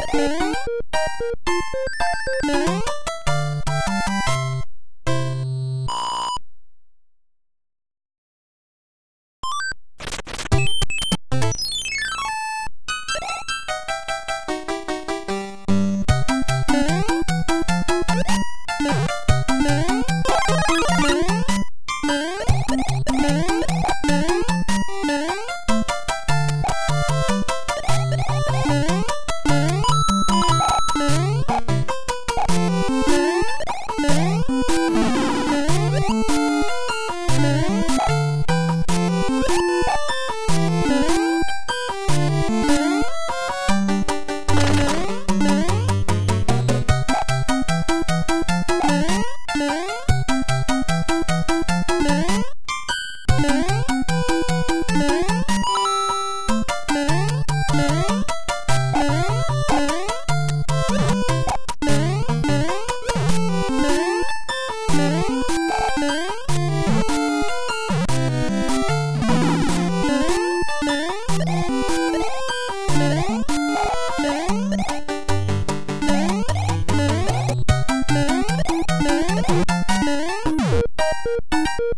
Música